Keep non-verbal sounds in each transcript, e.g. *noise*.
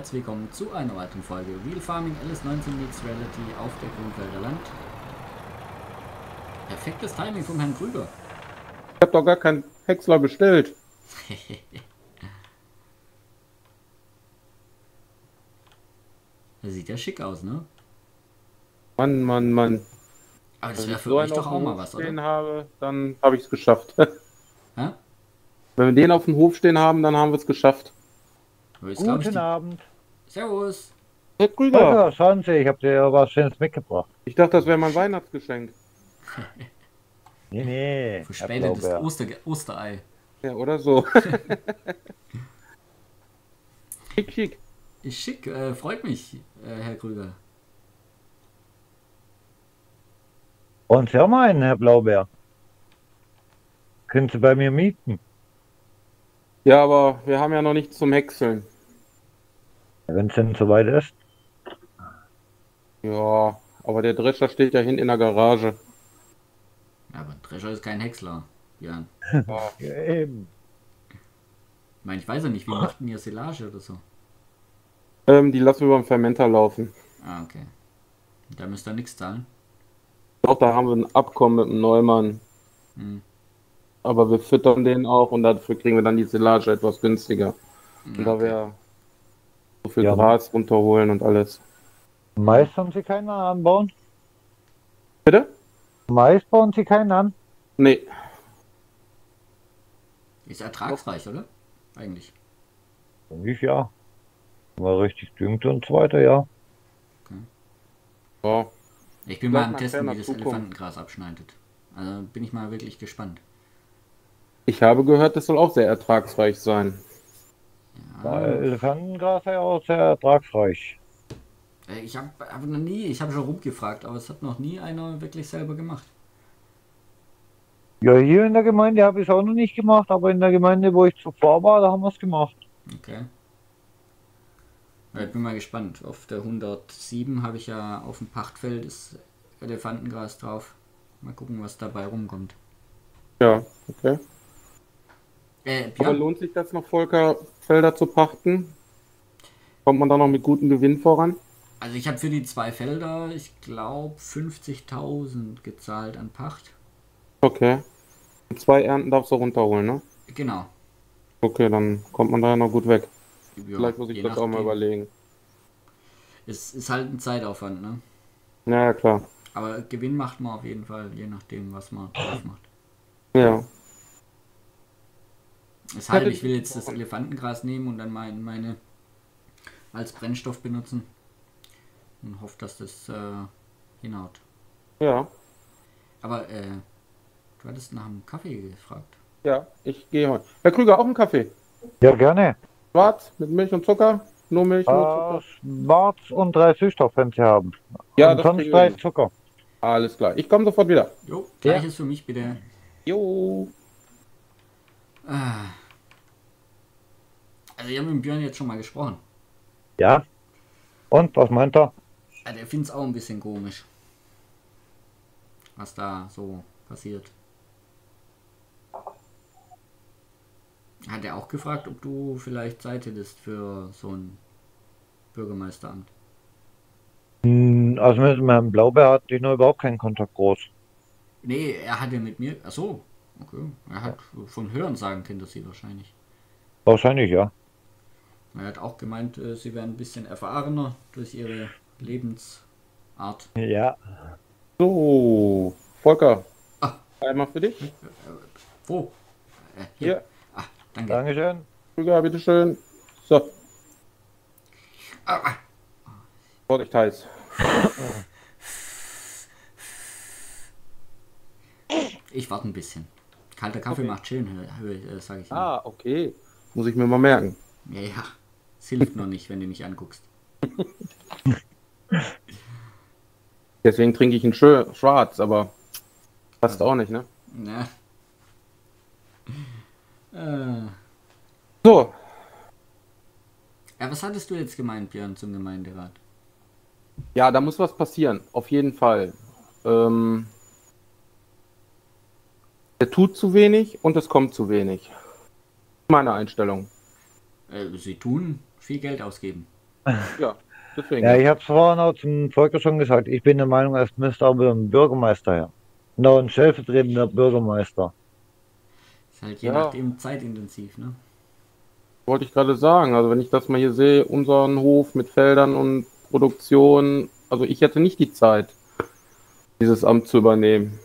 herzlich willkommen zu einer weiteren Folge Real Farming LS19 Meets Reality auf der Grünfelder Land. Perfektes Timing vom Herrn Krüger. Ich habe doch gar keinen Häcksler bestellt. Der *laughs* sieht ja schick aus, ne? Mann, Mann, Mann. Aber das Wenn wäre ich für so euch doch auch mal was, stehen oder? habe, dann habe ich es geschafft. *laughs* Hä? Wenn wir den auf dem Hof stehen haben, dann haben wir es geschafft. Ich, Guten die... Abend. Servus. Herr Krüger, Ja, schauen Sie, ich habe dir was Schönes mitgebracht. ich dachte, das wäre mein Weihnachtsgeschenk. *laughs* Nee, nee. Verspätetes. Oster Osterei. Ja, oder so. *laughs* schick, schick. Ist schick, äh, freut mich, äh, Herr Krüger. Und Sie haben einen, Herr Blaubeer. Können Sie bei mir mieten? Ja, aber wir haben ja noch nichts zum Häckseln. Wenn es denn soweit ist. Ja, aber der Drescher steht ja hinten in der Garage. Ja, aber Drescher ist kein Häcksler. Ja. Ja, eben. Ich meine, ich weiß ja nicht, wie macht denn ihr Silage oder so? Ähm, die lassen wir beim Fermenter laufen. Ah, okay. Da müsst ihr nichts zahlen. Auch da haben wir ein Abkommen mit dem Neumann. Hm. Aber wir füttern den auch und dafür kriegen wir dann die Silage etwas günstiger. Und da Okay. wir so viel Ja. Gras runterholen und alles. Mais haben Sie keinen anbauen? Bitte? Mais bauen Sie keinen an? Nee. Ist ertragsreich, oder? Eigentlich. Ich ja. Man richtig düngt und so weiter, ja. Ja. Ich bin Bleibt mal am mal Testen, wie das Zukunft. Elefantengras abschneidet. Also bin ich mal wirklich gespannt. Ich habe gehört, das soll auch sehr ertragsreich sein. Ja, Weil Elefantengras ist ja auch sehr ertragsreich. ich habe hab noch nie, ich habe schon rumgefragt, aber es hat noch nie einer wirklich selber gemacht. Ja, hier in der Gemeinde habe ich es auch noch nicht gemacht, aber in der Gemeinde, wo ich zuvor war, da haben wir es gemacht. Okay. Ja, ich bin mal gespannt. Auf der 107 habe ich ja auf dem Pachtfeld das Elefantengras drauf. Mal gucken, was dabei rumkommt. Ja, okay. Äh, Aber lohnt sich das noch, Volker, Felder zu pachten? Kommt man da noch mit gutem Gewinn voran? also ich habe für die zwei Felder, ich glaube, 50.000 gezahlt an Pacht. Okay. Und zwei Ernten darfst du runterholen, ne? Genau. Okay, dann kommt man da ja noch gut weg. Ja, Vielleicht muss ich das auch mal nachdem. überlegen. Es ist halt ein Zeitaufwand, ne? Ja, ja, klar. Aber Gewinn macht man auf jeden Fall, je nachdem, was man drauf macht. Ja. Deshalb, Hatte ich will jetzt das. Elefantengras nehmen und dann mein, meine als Brennstoff benutzen. Und hoffe, dass das äh, hinhaut. Ja. Aber äh, du hattest nach einem Kaffee gefragt. Ja, ich gehe heute. Herr Krüger, auch einen Kaffee. Ja, gerne. Schwarz, mit Milch und Zucker? Nur Milch, nur Äh, Zucker? Schwarz und drei Süßstoff, wenn Sie haben. Ja, und das sonst drei. Zucker. Alles klar. Ich komme sofort wieder. Jo, Ja. gleiches für mich bitte. Jo. Ah. Also, ich habe mit Björn jetzt schon mal gesprochen. Ja. Und, was meint er? Ja, der findet es auch ein bisschen komisch. Was da so passiert. Hat er auch gefragt, ob du vielleicht Zeit hättest für so ein Bürgermeisteramt. Hm, Also mit meinem Blaubeer hat die noch überhaupt keinen Kontakt groß. Nee, er hatte mit mir. Ach so, okay. Er hat von Hören sagen kennt er sie wahrscheinlich. Wahrscheinlich, ja. Er hat auch gemeint, äh, sie wären ein bisschen erfahrener durch ihre Lebensart. Ja. So, Volker. Ah. Einmal für dich. Wo? Äh, hier. Hier, Ah, danke. Dankeschön. Krüger, bitteschön. So, Ah, ah. Vorsicht heiß. Ich warte ein bisschen. Kalter Kaffee Okay. macht schön, äh, sage ich. immer. Ah, okay. Muss ich mir mal merken. Ja, ja. Es hilft noch nicht, wenn du mich anguckst. *laughs* Deswegen trinke ich einen Schö Schwarz, aber passt auch nicht, ne? Ja. Äh. So, Ja, was hattest du jetzt gemeint, Björn, zum Gemeinderat? ja, da muss was passieren. Auf jeden Fall. Ähm, er tut zu wenig und es kommt zu wenig. Meine Einstellung. Äh, sie tun viel Geld ausgeben. Ja, deswegen. Ja, ich habe es vorhin auch zum Volker schon gesagt. Ich bin der Meinung, es müsste aber ein Bürgermeister her. Noch ein stellvertretender Bürgermeister. Ist halt je Ja. nachdem zeitintensiv, ne? Wollte ich gerade sagen. Also wenn ich das mal hier sehe, unseren Hof mit Feldern und Produktion, also ich hätte nicht die Zeit, dieses Amt zu übernehmen.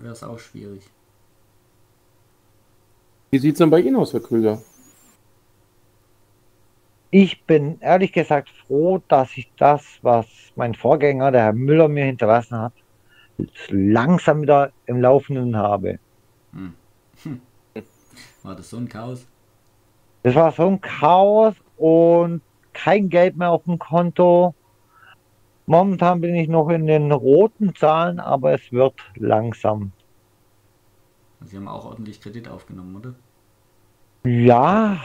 Wäre es auch schwierig. Wie sieht's denn bei Ihnen aus, Herr Krüger? Ich bin ehrlich gesagt froh, dass ich das, was mein Vorgänger, der Herr Müller, mir hinterlassen hat, jetzt langsam wieder im Laufenden habe. War das so ein Chaos? Das war so ein Chaos und kein Geld mehr auf dem Konto. Momentan bin ich noch in den roten Zahlen, aber es wird langsam. Sie haben auch ordentlich Kredit aufgenommen, oder? Ja,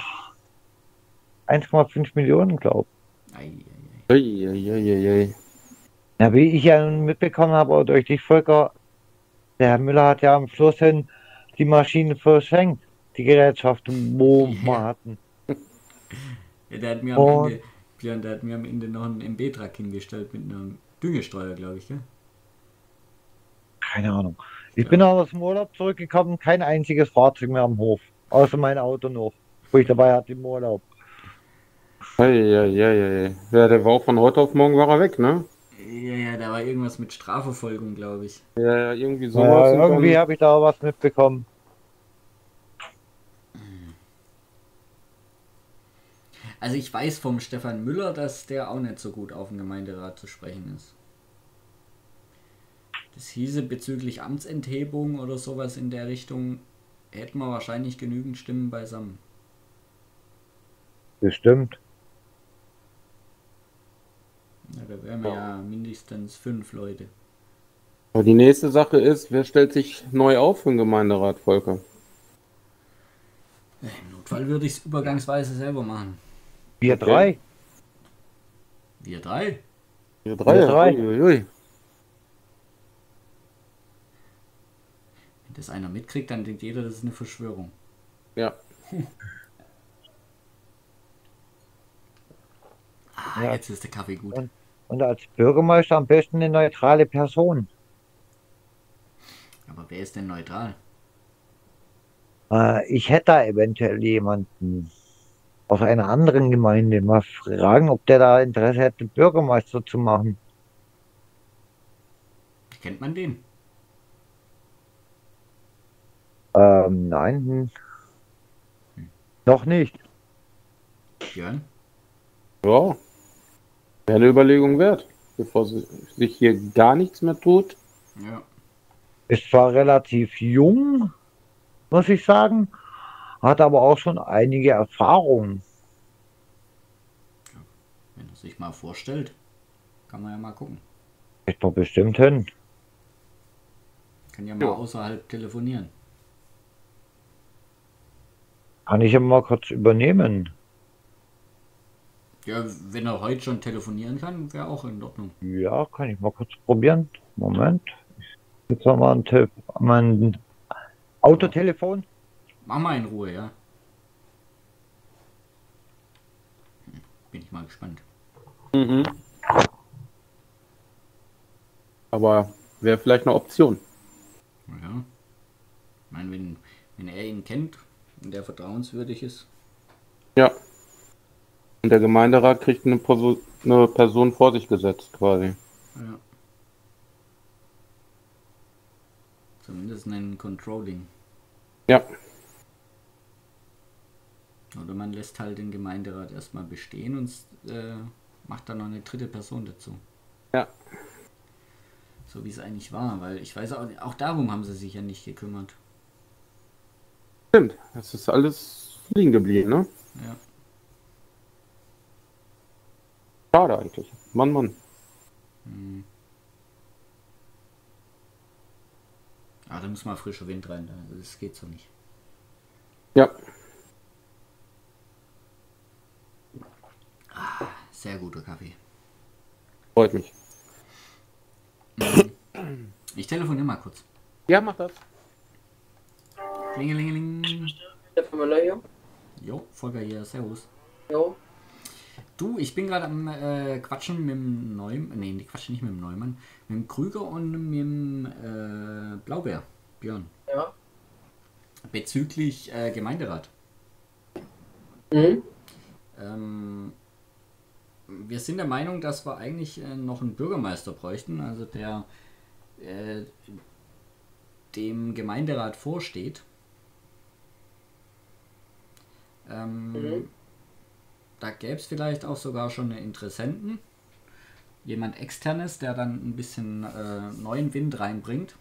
1,5 Millionen, glaube. Eieieiei. Ja, wie ich ja nun mitbekommen habe, oder durch dich, Volker, der Herr Müller hat ja am Schluss hin die Maschine verschenkt, die Gerätschaften, wo Ja. wir hatten. *laughs* Ja, der hat mir am Ende, Björn, der hat mir am Ende noch einen MB-Truck hingestellt mit einem Düngestreuer, glaube ich, gell? Keine Ahnung. Ich bin auch aus dem Urlaub zurückgekommen, kein einziges Fahrzeug mehr am Hof, außer mein Auto noch, wo ich dabei hatte im Urlaub. Eieieiei. Ja, der war auch von heute auf morgen war er weg, ne? Ja, ja, da war irgendwas mit Strafverfolgung, glaube ich. Ja, ja, irgendwie Ja, sowas. und irgendwie habe ich da was mitbekommen. Also ich weiß vom Stefan Müller, dass der auch nicht so gut auf den Gemeinderat zu sprechen ist. Das hieße bezüglich Amtsenthebung oder sowas in der Richtung, hätten wir wahrscheinlich genügend Stimmen beisammen. Bestimmt. Ja, da wären wir ja mindestens fünf Leute. Aber die nächste Sache ist, wer stellt sich neu auf für den Gemeinderat, Volker? Im Notfall würde ich es übergangsweise selber machen. Wir Okay. drei. Wir drei? Wir drei. Wir drei. Uiuiui. Wenn das einer mitkriegt, dann denkt jeder, das ist eine Verschwörung. Ja. *laughs* Ah, Ja. jetzt ist der Kaffee gut. Und- Und als Bürgermeister am besten eine neutrale Person. Aber wer ist denn neutral? Äh, ich hätte da eventuell jemanden aus einer anderen Gemeinde mal fragen, ob der da Interesse hätte, Bürgermeister zu machen. Kennt man den? Ähm, nein. Hm. Noch nicht. Björn? Ja. Wäre eine Überlegung wert, bevor sie- sich hier gar nichts mehr tut. Ja. Ist zwar relativ jung, muss ich sagen, hat aber auch schon einige Erfahrungen. Wenn er sich mal vorstellt, kann man ja mal gucken. Ist doch bestimmt hin. Kann ja mal Ja. außerhalb telefonieren. Kann ich ja mal kurz übernehmen. Ja, wenn er heute schon telefonieren kann, wäre auch in Ordnung. Ja, kann ich mal kurz probieren. Moment. Jetzt haben wir ein Te mein Autotelefon. Mach mal in Ruhe, ja. Bin ich mal gespannt. Mhm. Aber wäre vielleicht eine Option. Ja. Ich meine, wenn, wenn er ihn kennt und der vertrauenswürdig ist, Ja. Und der Gemeinderat kriegt eine, Perso eine Person vor sich gesetzt, quasi. ja. Zumindest ein Controlling. Ja. Oder man lässt halt den Gemeinderat erstmal bestehen und äh, macht dann noch eine dritte Person dazu. Ja. So wie es eigentlich war, weil ich weiß auch, auch darum haben sie sich ja nicht gekümmert. Stimmt. Das ist alles liegen geblieben, ne? Ja. Schade eigentlich. Mann, Mann. Hm. Ah, da muss mal frischer Wind rein. da- Das geht so nicht. Ja. Sehr guter Kaffee. Freut mich. Ich telefoniere mal kurz. Ja, mach das. Klingelingeling. Stefan Müller hier. Jo, Volker hier, servus. Jo. Du, ich bin gerade am äh, Quatschen mit dem Neumann. Nee, die quatschen nicht mit dem Neumann. Mit dem Krüger und mit dem äh, Blaubeer, Björn. Ja. Bezüglich äh, Gemeinderat. Mhm. Ähm, wir sind der Meinung, dass wir eigentlich äh, noch einen Bürgermeister bräuchten, also der äh, dem Gemeinderat vorsteht. Ähm, Mhm. Da gäbe es vielleicht auch sogar schon einen Interessenten, jemand externes, der dann ein bisschen äh, neuen Wind reinbringt.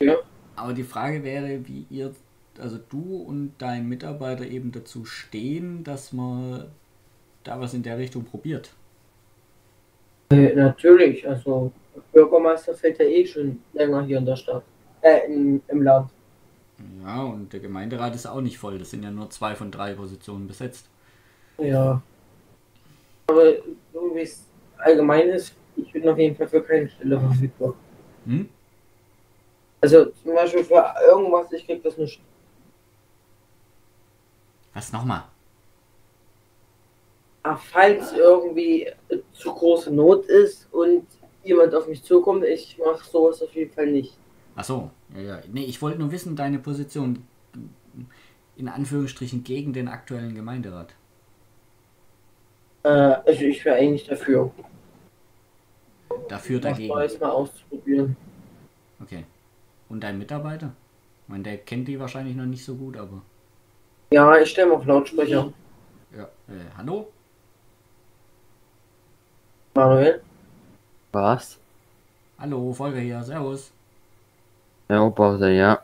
Ja. Aber die Frage wäre, wie ihr, also du und dein Mitarbeiter eben dazu stehen, dass man da was in der Richtung probiert. Äh, natürlich, also Bürgermeister fällt ja eh schon länger hier in der Stadt. Äh, im, im Land. Ja, und der Gemeinderat ist auch nicht voll. Das sind ja nur zwei von drei Positionen besetzt. Ja. Aber so wie es allgemein ist, ich bin auf jeden Fall für keine Stelle verfügbar. Hm? Also zum Beispiel für irgendwas, ich krieg das nicht. Was nochmal? Ah, falls irgendwie äh, zu große Not ist und jemand auf mich zukommt, ich mache sowas auf jeden Fall nicht. Ach so, ja, ja. Nee, ich wollte nur wissen, deine Position in Anführungsstrichen gegen den aktuellen Gemeinderat. Äh, also ich wäre eigentlich dafür, Dafür was dagegen. Neues mal auszuprobieren. Okay. Und dein Mitarbeiter? Ich meine, der kennt die wahrscheinlich noch nicht so gut, aber. Ja, ich stelle mal auf Lautsprecher. Ja. Äh, hallo? Manuel? Was? Hallo, Volker hier, Servus. Ja, Oberhauser, ja.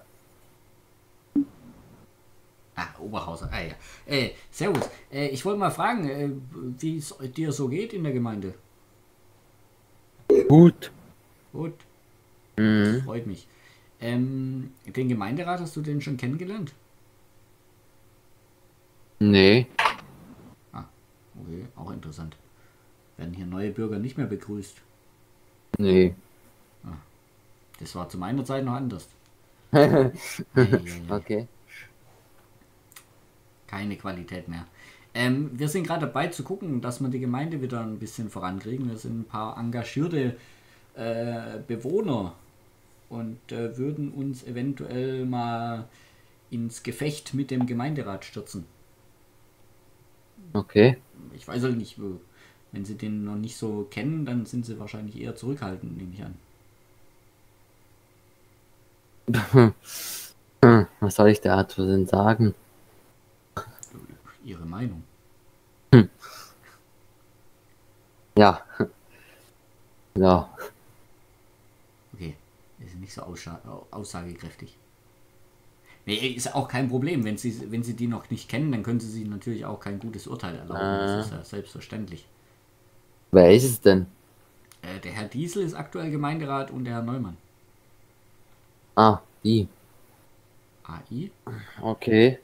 Ah, Oberhauser, ah ja. Äh, servus. Äh, ich wollte mal fragen, äh, wie es dir so geht in der Gemeinde. Gut. Gut, Mhm. freut mich. Ähm, den Gemeinderat hast du den schon kennengelernt? Nee. Okay, auch interessant. Werden hier neue Bürger nicht mehr begrüßt. Nee. Das war zu meiner Zeit noch anders. Ei, ei, ei. Okay. Keine Qualität mehr. Ähm, wir sind gerade dabei zu gucken, dass wir die Gemeinde wieder ein bisschen vorankriegen. Wir sind ein paar engagierte äh, Bewohner und äh, würden uns eventuell mal ins Gefecht mit dem Gemeinderat stürzen. Okay. Ich weiß halt nicht, wo- wenn sie den noch nicht so kennen, dann sind sie wahrscheinlich eher zurückhaltend, nehme ich an. *laughs* Was soll ich dazu denn sagen? Ihre Meinung. *laughs* Ja. *laughs* Ja. Okay, ist nicht so aussagekräftig. Nee, ist auch kein Problem. Wenn sie, wenn sie die noch nicht kennen, dann können sie sich natürlich auch kein gutes Urteil erlauben. Das ist ja selbstverständlich. Wer ist es denn? Äh, der Herr Diesel ist aktuell Gemeinderat und der Herr Neumann. Ah, die. AI? Okay.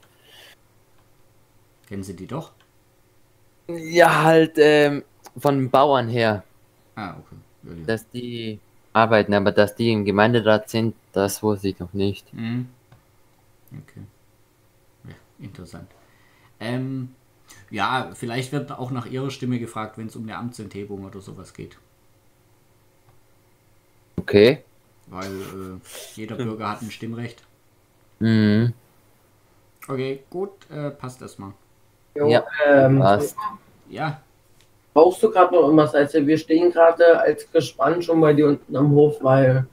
Kennen Sie die doch? Ja, halt, ähm, von den Bauern her, Ah, okay. Ja, ja. dass die arbeiten, aber dass die im Gemeinderat sind, das wusste ich noch nicht. Mhm. Okay. Ja, interessant. Ähm, ja, vielleicht wird auch nach Ihrer Stimme gefragt, wenn es um eine Amtsenthebung oder sowas geht. Okay. Weil äh, jeder Bürger hat ein Stimmrecht. Mhm. Okay, gut, äh, passt erstmal. Jo, Ja, ähm, passt. Ja, brauchst du gerade noch irgendwas? Also wir stehen gerade als gespannt schon bei dir unten am Hof, weil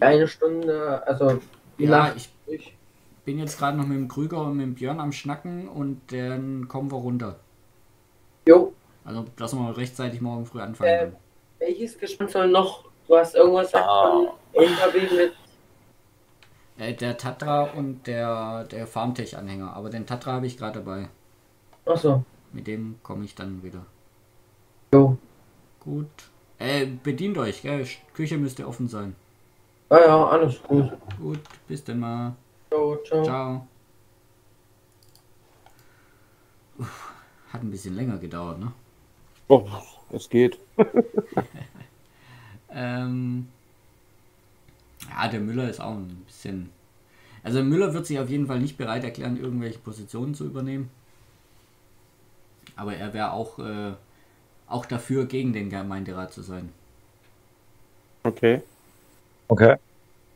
eine Stunde, also die ja Nacht ich durch. Bin jetzt gerade noch mit dem Krüger und mit dem Björn am Schnacken und dann kommen wir runter. Jo, Also, dass wir rechtzeitig morgen früh anfangen. äh, welches Gespann soll noch? Du hast irgendwas gesagt von LKW mit. Äh, der Tatra und der, der Farmtech-Anhänger. Aber den Tatra habe ich gerade dabei. Achso, Mit dem komme ich dann wieder. jo. Gut. Äh, bedient euch, gell? Küche müsste offen sein. Ja, ja, alles gut. Gut, bis dann mal. Jo, ciao. Ciao. Uff, hat ein bisschen länger gedauert, ne? Oh, es geht. *laughs* Ähm, ja, der Müller ist auch ein bisschen. Also Müller wird sich auf jeden Fall nicht bereit erklären, irgendwelche Positionen zu übernehmen. Aber er wäre auch, äh, auch dafür, gegen den Gemeinderat zu sein. Okay. Okay.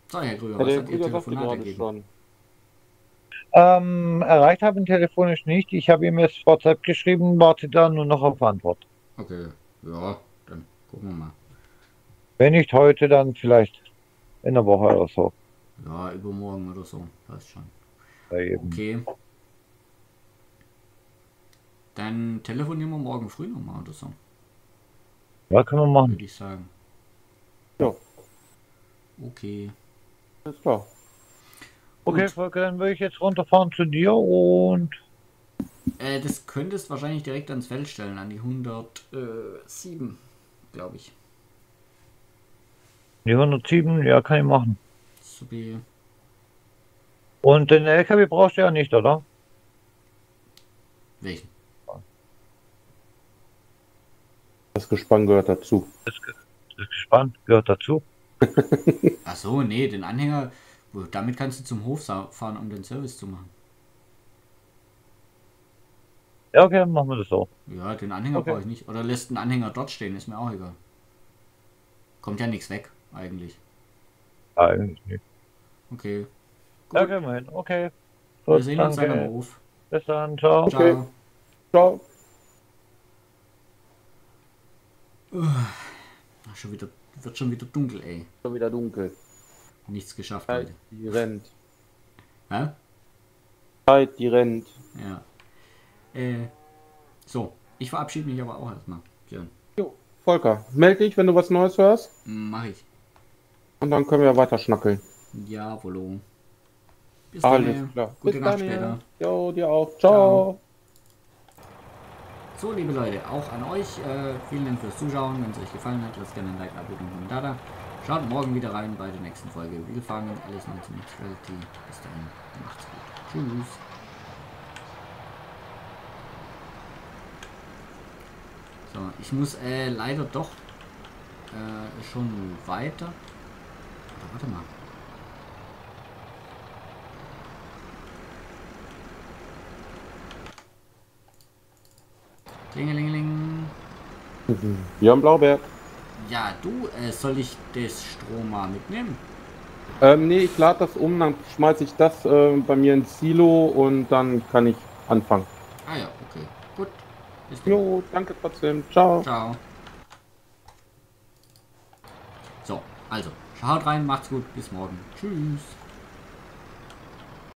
So, Herr Krüger, Ja, was hat Ihr Telefonat ergeben? schon. Ähm, erreicht habe ihn telefonisch nicht. Ich habe ihm jetzt WhatsApp geschrieben, warte da nur noch auf Antwort. Okay, ja, dann gucken wir mal. Wenn nicht heute, dann vielleicht in der Woche oder so. Ja, übermorgen oder so, passt schon. Ja, eben. Okay. Dann telefonieren wir morgen früh nochmal oder so, Ja, können wir machen. würde ich sagen. Ja, Okay. ist klar. Okay, Gut. Volker, dann würde ich jetzt runterfahren zu dir und Äh, das könntest wahrscheinlich direkt ans Feld stellen, an die 107, glaube ich. die 107, ja, kann ich machen. Supi. Und den LKW brauchst du ja nicht, oder? Welchen? Das Gespann gehört dazu. Das ist gespannt, gehört dazu. Ach so, nee, den Anhänger, damit kannst du zum Hof fahren, um den Service zu machen. Ja, okay, dann machen wir das so. Ja, den Anhänger Okay. brauche ich nicht. Oder lässt einen Anhänger dort stehen, ist mir auch egal. Kommt ja nichts weg, eigentlich. Eigentlich nicht. Okay. Ja, Gut, gehen wir hin. Okay. wir Gut, sehen uns dann am. Hof. Bis dann, ciao. Okay. Ciao. Ciao. Schon wieder, wird schon wieder dunkel, ey. Schon wieder dunkel. Nichts geschafft Zeit, heute. die rennt. Hä? Zeit, die rennt. Ja. Äh, so, ich verabschiede mich aber auch erstmal. Björn. Jo, Volker, melde dich, wenn du was Neues hörst. Mach ich. Und dann können wir weiter schnackeln. Jawollo. Bis Alles dann. klar. Gute Bis Nacht dann, später. Jo, dir auch. Ciao. So, liebe Leute, auch an euch. Äh, vielen Dank fürs Zuschauen. Wenn es euch gefallen hat, lasst gerne ein Like, Abo und Kommentar da. Schaut morgen wieder rein bei der nächsten Folge. Wir fahren alles 19 Reality. Bis dahin, macht's gut. Tschüss. So, ich muss äh, leider doch äh, schon weiter. Oder warte mal. Klingelingeling. Björn Blauberg. Ja, du, äh, soll ich das Strom mal mitnehmen? Ähm, nee, ich lade das um, dann schmeiße ich das äh, bei mir ins Silo und dann kann ich anfangen. Ah ja, okay. Gut. Jo, danke trotzdem. Ciao. Ciao. So, also, schaut rein, macht's gut, bis morgen. Tschüss.